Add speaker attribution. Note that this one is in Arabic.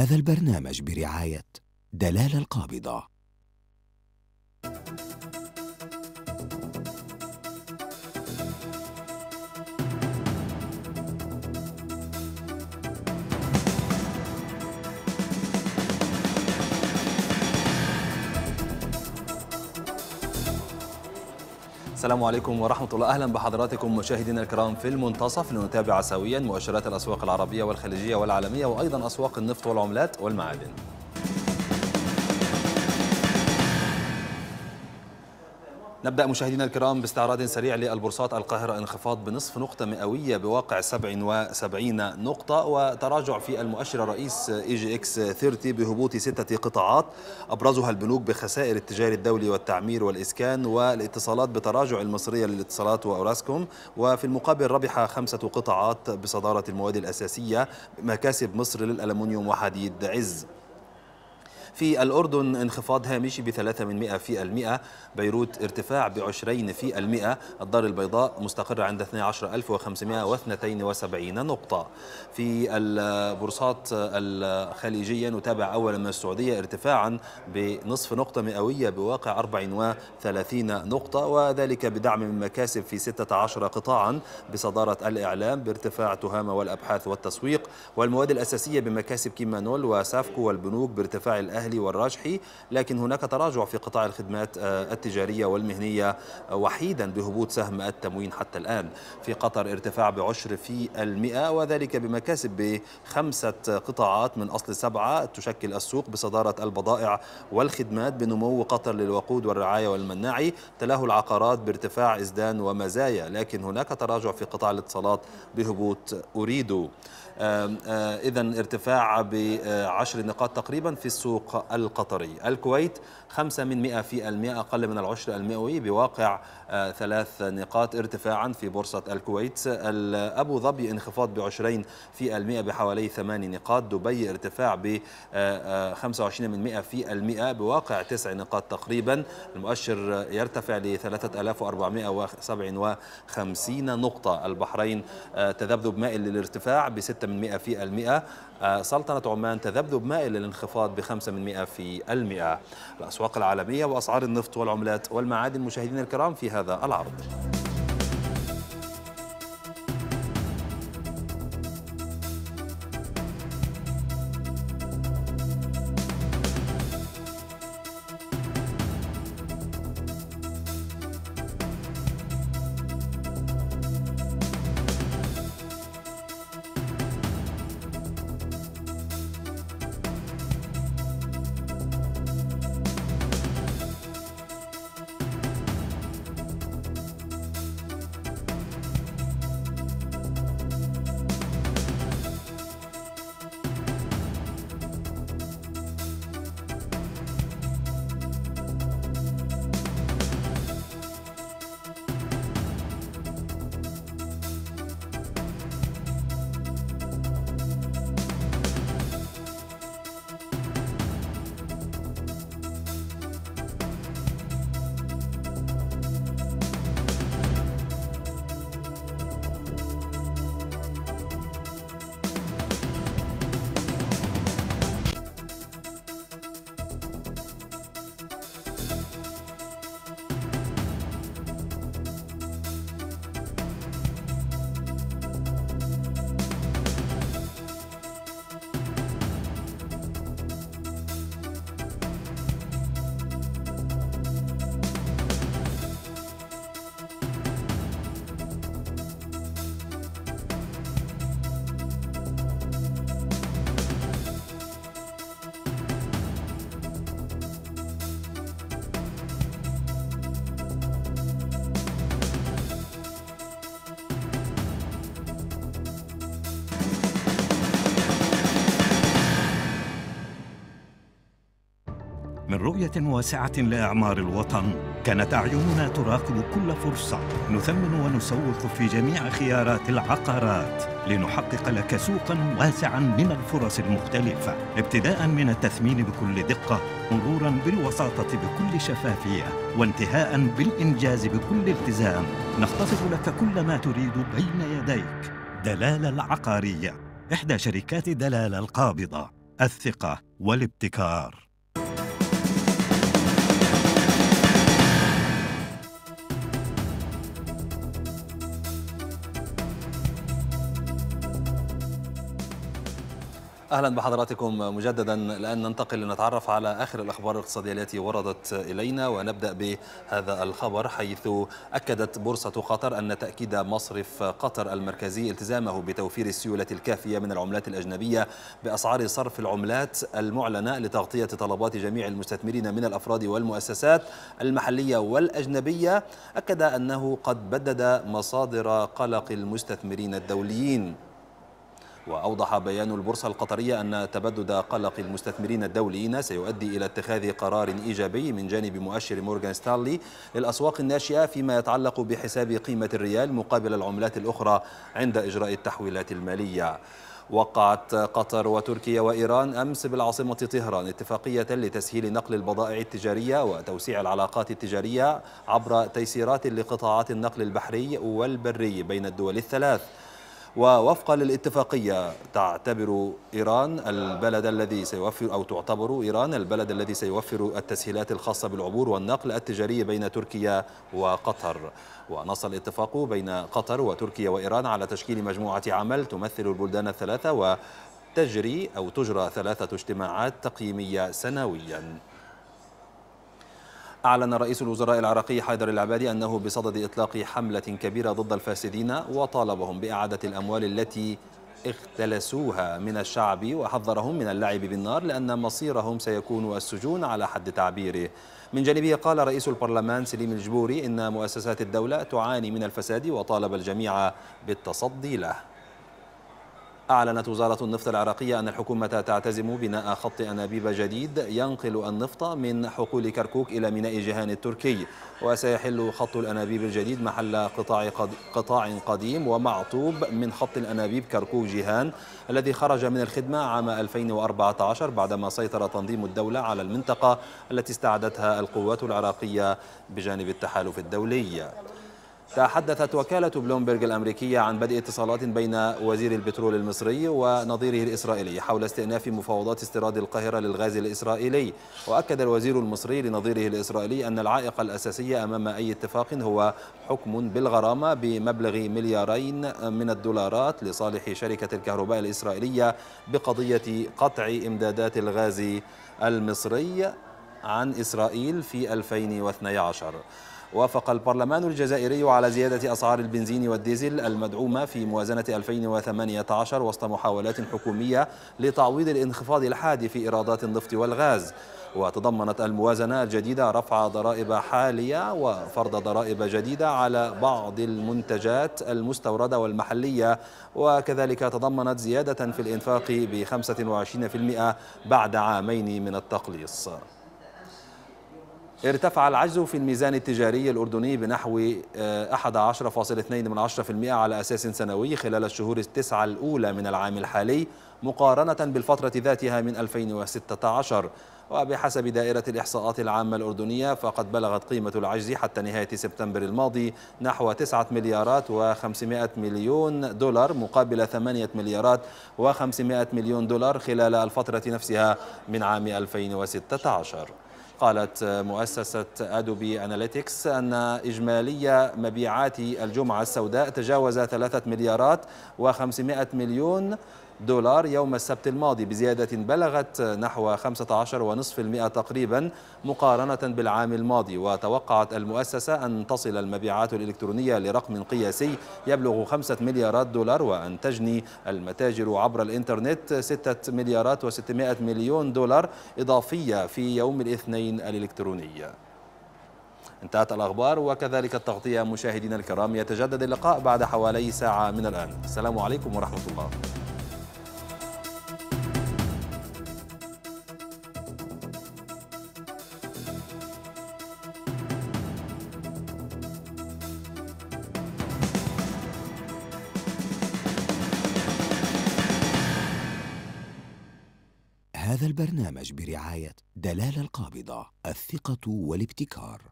Speaker 1: هذا البرنامج برعاية دلال القابضة.
Speaker 2: السلام عليكم ورحمة الله. أهلا بحضراتكم مشاهدينا الكرام في المنتصف. لنتابع سويا مؤشرات الأسواق العربية والخليجية والعالمية وأيضا أسواق النفط والعملات والمعادن. نبدأ مشاهدينا الكرام باستعراض سريع للبورصات القاهرة. انخفاض بنصف نقطة مئوية بواقع 77 نقطة وتراجع في المؤشر الرئيس إي جي إكس 30 بهبوط ستة قطاعات. أبرزها البنوك بخسائر التجاري الدولي والتعمير والإسكان والاتصالات بتراجع المصرية للاتصالات وأوراسكوم. وفي المقابل ربح خمسة قطاعات بصدارة المواد الأساسية مكاسب مصر للألمنيوم وحديد عز. في الأردن انخفاض هامشي بثلاثة من مئة في المئة بيروت ارتفاع بعشرين في المئة الدار البيضاء مستقرة عند 12572 نقطة. في البورصات الخليجية نتابع أولا من السعودية ارتفاعا بنصف نقطة مئوية بواقع 34 نقطة وذلك بدعم من مكاسب في 16 قطاعا بصدارة الإعلام بارتفاع تهامة والأبحاث والتسويق. والمواد الأساسية بمكاسب كيمانول وسافكو والبنوك بارتفاع الأهلي والراجحي لكن هناك تراجع في قطاع الخدمات التجارية والمهنية وحيدا بهبوط سهم التموين حتى الآن في قطر ارتفاع بعشر في المئة وذلك بمكاسب بخمسة قطاعات من أصل سبعة تشكل السوق بصدارة البضائع والخدمات بنمو قطر للوقود والرعاية والمناعي تلاه العقارات بارتفاع إزدان ومزايا لكن هناك تراجع في قطاع الاتصالات بهبوط أريد. إذا ارتفاع بعشر نقاط تقريبا في السوق القطري. الكويت خمسة من مئة في المئة أقل من العشر المئوي بواقع ثلاث نقاط ارتفاعا في بورصة الكويت. أبو ظبي انخفاض بعشرين في المئة بحوالي ثمان نقاط. دبي ارتفاع ب 25 من مئة في المئة بواقع تسع نقاط تقريبا. المؤشر يرتفع ل 3457 نقطة. البحرين تذبذب مائل للارتفاع ب 6 من مئة في المئة. سلطنة عمان تذبذب مائل للانخفاض بخمسة من مئة في المئة. الأسواق العالمية وأسعار النفط والعملات والمعادن مشاهدينا الكرام في هذا العرض.
Speaker 3: رؤية واسعة لإعمار الوطن. كانت أعيننا تراقب كل فرصة. نثمن ونسوق في جميع خيارات العقارات. لنحقق لك سوقا واسعا من الفرص المختلفة. ابتداء من التثمين بكل دقة. مرورا بالوساطة بكل شفافية. وانتهاء بالإنجاز بكل التزام. نختصر لك كل ما تريد بين يديك. دلالة العقارية. إحدى شركات دلالة القابضة. الثقة والابتكار.
Speaker 2: أهلا بحضراتكم مجددا. الآن ننتقل لنتعرف على آخر الأخبار الاقتصادية التي وردت إلينا ونبدأ بهذا الخبر حيث أكدت بورصة قطر أن تأكيد مصرف قطر المركزي التزامه بتوفير السيولة الكافية من العملات الأجنبية بأسعار صرف العملات المعلنة لتغطية طلبات جميع المستثمرين من الأفراد والمؤسسات المحلية والأجنبية. أكد أنه قد بدد مصادر قلق المستثمرين الدوليين. وأوضح بيان البورصة القطرية أن تبدد قلق المستثمرين الدوليين سيؤدي إلى اتخاذ قرار إيجابي من جانب مؤشر مورغان ستانلي للأسواق الناشئة فيما يتعلق بحساب قيمة الريال مقابل العملات الأخرى عند إجراء التحويلات المالية. وقعت قطر وتركيا وإيران أمس بالعاصمة طهران اتفاقية لتسهيل نقل البضائع التجارية وتوسيع العلاقات التجارية عبر تيسيرات لقطاعات النقل البحري والبري بين الدول الثلاث. ووفقا للاتفاقية تعتبر إيران البلد الذي سيوفر أو تعتبر إيران البلد الذي سيوفر التسهيلات الخاصة بالعبور والنقل التجاري بين تركيا وقطر. ونص الاتفاق بين قطر وتركيا وإيران على تشكيل مجموعة عمل تمثل البلدان الثلاثة وتجري أو تجرى ثلاثة اجتماعات تقييمية سنوياً. أعلن رئيس الوزراء العراقي حيدر العبادي أنه بصدد إطلاق حملة كبيرة ضد الفاسدين وطالبهم بإعادة الأموال التي اختلسوها من الشعب وحذرهم من اللعب بالنار لأن مصيرهم سيكون السجون على حد تعبيره. من جانبه قال رئيس البرلمان سليم الجبوري إن مؤسسات الدولة تعاني من الفساد وطالب الجميع بالتصدي له. أعلنت وزارة النفط العراقية أن الحكومة تعتزم بناء خط أنابيب جديد ينقل النفط من حقول كركوك إلى ميناء جيهان التركي وسيحل خط الأنابيب الجديد محل قطاع, قطاع قديم ومعطوب من خط الأنابيب كركوك جيهان الذي خرج من الخدمة عام 2014 بعدما سيطر تنظيم الدولة على المنطقة التي استعدتها القوات العراقية بجانب التحالف الدولي. تحدثت وكالة بلومبرج الأمريكية عن بدء اتصالات بين وزير البترول المصري ونظيره الإسرائيلي حول استئناف مفاوضات استيراد القاهرة للغاز الإسرائيلي. وأكد الوزير المصري لنظيره الإسرائيلي أن العائق الأساسي أمام أي اتفاق هو حكم بالغرامة بمبلغ مليارين من الدولارات لصالح شركة الكهرباء الإسرائيلية بقضية قطع إمدادات الغاز المصري عن إسرائيل في 2012 وافق البرلمان الجزائري على زيادة أسعار البنزين والديزل المدعومة في موازنة 2018 وسط محاولات حكومية لتعويض الانخفاض الحاد في إيرادات النفط والغاز. وتضمنت الموازنة الجديدة رفع ضرائب حالية وفرض ضرائب جديدة على بعض المنتجات المستوردة والمحلية. وكذلك تضمنت زيادة في الإنفاق ب 25% بعد عامين من التقليص. ارتفع العجز في الميزان التجاري الأردني بنحو 11.2% على أساس سنوي خلال الشهور التسعة الأولى من العام الحالي مقارنة بالفترة ذاتها من 2016 وبحسب دائرة الإحصاءات العامة الأردنية فقد بلغت قيمة العجز حتى نهاية سبتمبر الماضي نحو 9 مليارات و500 مليون دولار مقابل 8 مليارات و500 مليون دولار خلال الفترة نفسها من عام 2016 قالت مؤسسة أدوبي أناليتكس أن إجمالي مبيعات الجمعة السوداء تجاوز ثلاثة مليارات وخمسمائة مليون دولار يوم السبت الماضي بزيادة بلغت نحو 15.5% تقريبا مقارنة بالعام الماضي وتوقعت المؤسسة أن تصل المبيعات الإلكترونية لرقم قياسي يبلغ 5 مليارات دولار وأن تجني المتاجر عبر الإنترنت 6 مليارات و600 مليون دولار إضافية في يوم الاثنين الإلكتروني. انتهت الأخبار وكذلك التغطية مشاهدينا الكرام يتجدد اللقاء بعد حوالي ساعة من الآن. السلام عليكم ورحمة الله.
Speaker 1: هذا البرنامج برعاية دلال القابضة الثقة والابتكار.